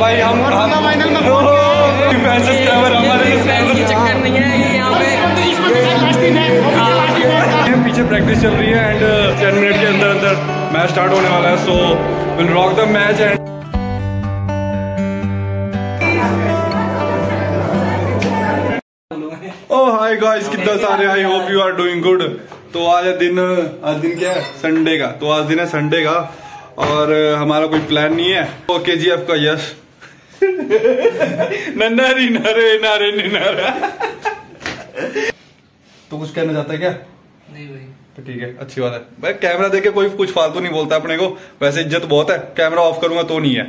भाई हम फाइनल में सब्सक्राइबर हमारे चक्कर नहीं है यहाँ पे। पीछे प्रैक्टिस चल रही है एंड टेन मिनट के अंदर अंदर मैच स्टार्ट होने वाला है so will rock the match and oh hi guys कितना सारे I hope you are doing good तो आज दिन आज दिन क्या है? संडे का। तो आज दिन है संडे का। और हमारा कोई प्लान नहीं है। तो के जी एफ़ का यश नन्नारी नारे नारे नारा तो कुछ कहना चाहता है क्या? नहीं भाई। तो ठीक है अच्छी बात है। भाई कैमरा देख के कोई कुछ फालतू नहीं बोलता अपने को। वैसे इज़्ज़त बहुत है। कैमरा ऑफ़ करूँगा तो नहीं है।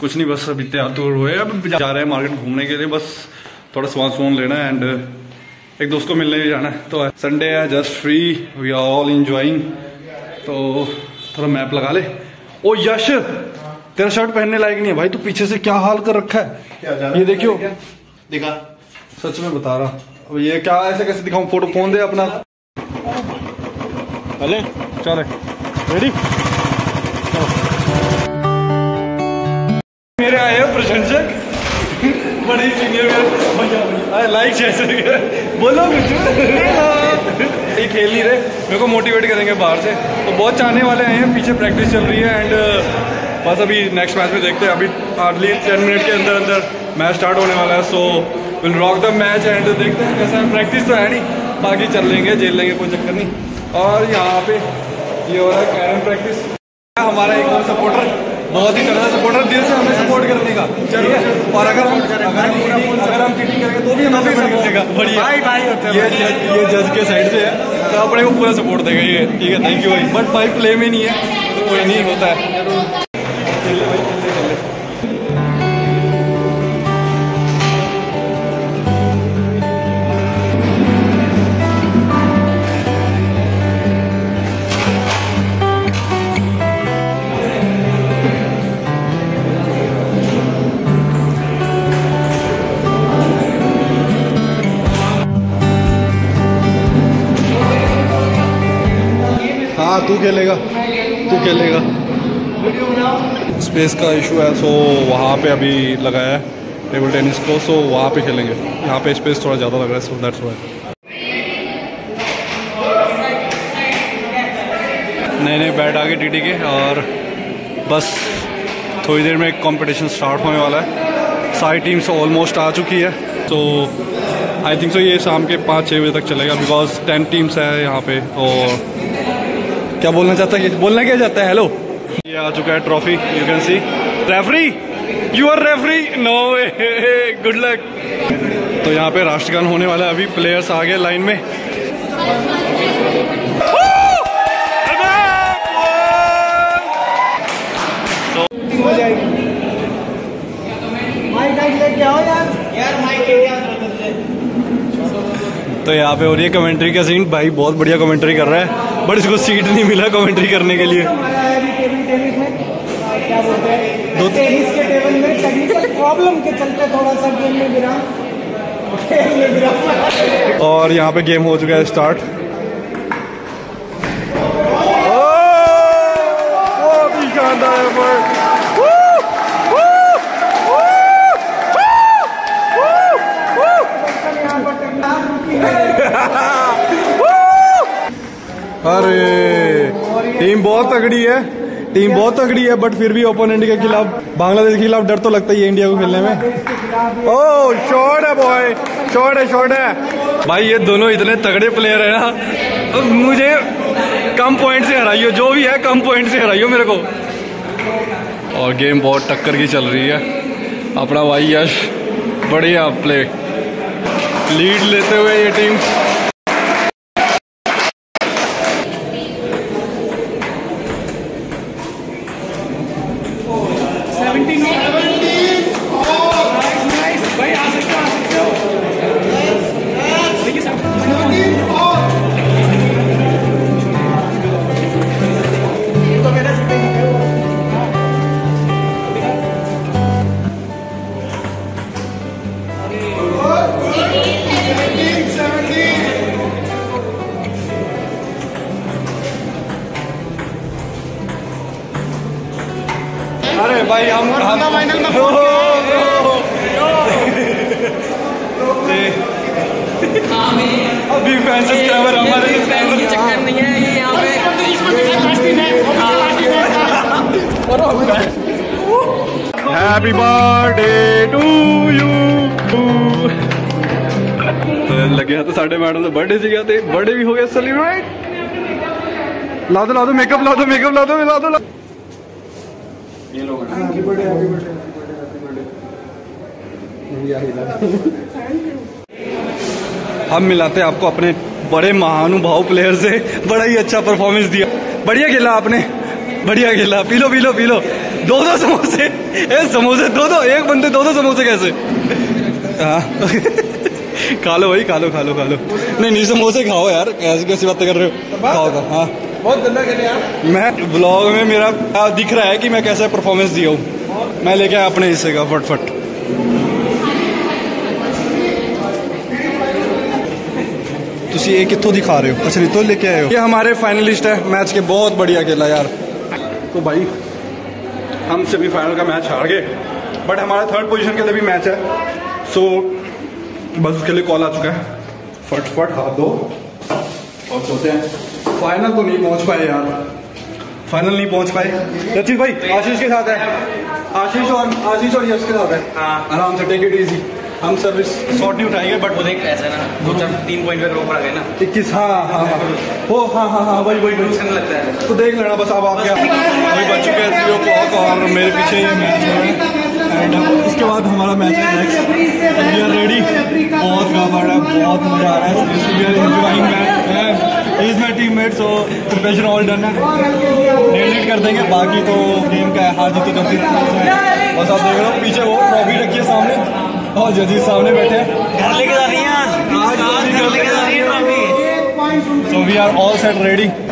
कुछ नहीं बस अभी तैयार तो हुए अब जा रहे हैं मार्केट घूमने के लिए। बस थोड़ा सामान सुमान लेना है एंड एक दोस्त को मिलने भी जाना है। तो संडे है just free we are all enjoying तो थोड़ा मैप लगा ले। ओ यश तेरा शर्ट पहनने लायक नहीं है। भाई तू पीछे से क्या हाल कर रखा है? ये देखियो। दिखा। सच में बता रहा। अब ये क्या ऐसे कैसे दिखाऊँ? फ़ोटो फ़ोन दे अपना? चले चले रेडी मेरे बड़ी सीनियर लाइक शेयर बोलो कुछ। ये खेल नहीं रहे। मेरे को मोटिवेट करेंगे बाहर से। तो बहुत चाहने वाले आए हैं। पीछे प्रैक्टिस चल रही है एंड बस अभी नेक्स्ट मैच में देखते हैं। अभी हार्डली टेन मिनट के अंदर अंदर मैच स्टार्ट होने वाला है। So will rock the match and देखते हैं। कैसा है प्रैक्टिस तो है नहीं। बाकी चल लेंगे झेल लेंगे, कोई चक्कर नहीं। और यहाँ पे ये हो रहा है कैरम प्रैक्टिस हमारा एक और सपोर्टर बहुत ही कड़ा सपोर्टर दिल से हमें सपोर्ट करने का ठीक है? और अगर हम अगर हम अगर हम चीटिंग करेंगे तो भी हमें सपोर्ट देगा बढ़िया। ये जज ये जज के साइड से है। तो अपने को पूरा सपोर्ट देगा ये। ठीक है थैंक यू भाई। बट भाई प्ले में नहीं है तो कोई नहीं होता है। तू खेलेगा तू खेलेगा। स्पेस का इशू है सो वहाँ पे अभी लगाया है टेबल टेनिस को सो वहाँ पे खेलेंगे। यहाँ पे स्पेस थोड़ा ज़्यादा लग रहा है सो दैट्स वाई नए नए बैट आ गए टीटी के, और बस थोड़ी देर में कंपटीशन स्टार्ट होने वाला है। सारी टीम्स ऑलमोस्ट आ चुकी है तो आई थिंक सो ये शाम के पाँच छः बजे तक चलेगा बिकॉज़ टेन टीम्स है यहाँ पे और क्या बोलना चाहता है? बोलना क्या चाहता है? हेलो ये आ चुका है trophy you can see referee you are referee no good luck तो यहाँ पे राष्ट्रगान होने वाला है। अभी प्लेयर्स आ गए लाइन में हो जाएगी माइक आइक लेके आओ यार यार माइक तो यहाँ पे हो रही है कमेंट्री का सीन भाई बहुत बढ़िया कमेंट्री कर रहा है बट इसको सीट नहीं मिला कमेंट्री करने के लिए। हमारा अभी टेबल टेनिस में आ, क्या बोलते टेनिस के टेबल में टेक्निकल प्रॉब्लम के चलते थोड़ा सा गेम में विराम खेल में विराम और यहाँ पे गेम हो चुका है स्टार्ट बहुत ही शानदार effort. Woo! Woo! Woo! Woo! Woo! यहाँ पर टेक्निकल अरे टीम बहुत तगड़ी है। टीम बहुत तगड़ी है बट फिर भी ओपोनेंट के खिलाफ बांग्लादेश के खिलाफ डर तो लगता ही है इंडिया को खेलने में। ओ शॉट है बॉय शॉट है शॉट है। भाई, ये दोनों इतने तगड़े प्लेयर है ना। मुझे कम पॉइंट से हराइयो, जो भी है कम पॉइंट से हराइयो मेरे को। और गेम बहुत टक्कर की चल रही है। अपना भाई यश, बढ़िया प्ले लीड लेते हुए ये टीम भाई हम हम अभी सब्सक्राइबर हमारे चक्कर नहीं है ये पे हैप्पी बर्थडे टू यू तो लगे तो साढ़े मैडम का बर्थडे से गया बर्थडे भी हो गया सेलिब्रेट ला दो ला दो मेकअप ला दो मेकअप ला दो ला दो ला दो। ये लोग हैं। हैप्पी बर्थडे हैप्पी बर्थडे हम मिलाते हैं आपको अपने बड़े महानुभाव प्लेयर से बड़ा ही अच्छा परफॉर्मेंस दिया। बढ़िया खेला आपने। बढ़िया खेला। पी लो पी लो पी लो। दो दो समोसे। ए समोसे दो दो। एक बंदे दो दो समोसे कैसे? हाँ। खा लो भाई खा लो खा लो खा लो। नहीं नहीं समोसे खाओ यार। ऐसी कैसी बातें कर रहे हो? खाओ खाओ। हाँ। बहुत गंदा खेले आप मैं ब्लॉग में मेरा आ, दिख रहा है कि मैं कैसा परफॉर्मेंस दिया हूँ मैं लेके आया अपने हिस्से का फटफट ਤੁਸੀਂ ਇਹ ਕਿੱਥੋਂ ਦਿਖਾ ਰਹੇ ਹੋ ਅੱਛਾ ਰਿਤੋ लेके आए हो ये हमारे फाइनलिस्ट है मैच के बहुत बढ़िया खेला यार तो भाई हम सेमीफाइनल का मैच हार गए बट हमारा थर्ड पोजीशन के लिए भी मैच है सो बस उसके लिए कॉल आ चुका है फटफट हाथ दो और सोते हैं फाइनल तो नहीं पहुँच पाए यार। फाइनल नहीं पहुँच पाए। रचित भाई आशीष के साथ है। आशीष और आशीष और यश के साथ है। हाँ। आराम से टेक इट इजी हम सर्विस शॉट नहीं उठाएँगे बट वो देख ऐसा ना। दो चार तीन पॉइंट पे रोक पड़ गए ना। इक्कीस हाँ हाँ हाँ। हो हाँ हाँ हाँ वही वही। वही लगता है। तो देख लेना बस अब आप क्या अभी बच चुके हैं थ्री ओ और मेरे पीछे ये मैच है। एंड इसके बाद हमारा मैच है नेक्स्ट वी आर रेडी बहुत है बहुत मज़ा आ रहा है। We enjoying match is my team mate so preparation all done है। डेढ़ इट कर देंगे। बाकी तो गेम का है हार जीत तो रहती बस आप देख रहे हो पीछे वो ट्रॉफी रखी है सामने। और जजीज सामने बैठे हैं। घर लेके जा रही है। आज घर लेके जा रही है ट्रॉफी एक point So we are all set ready.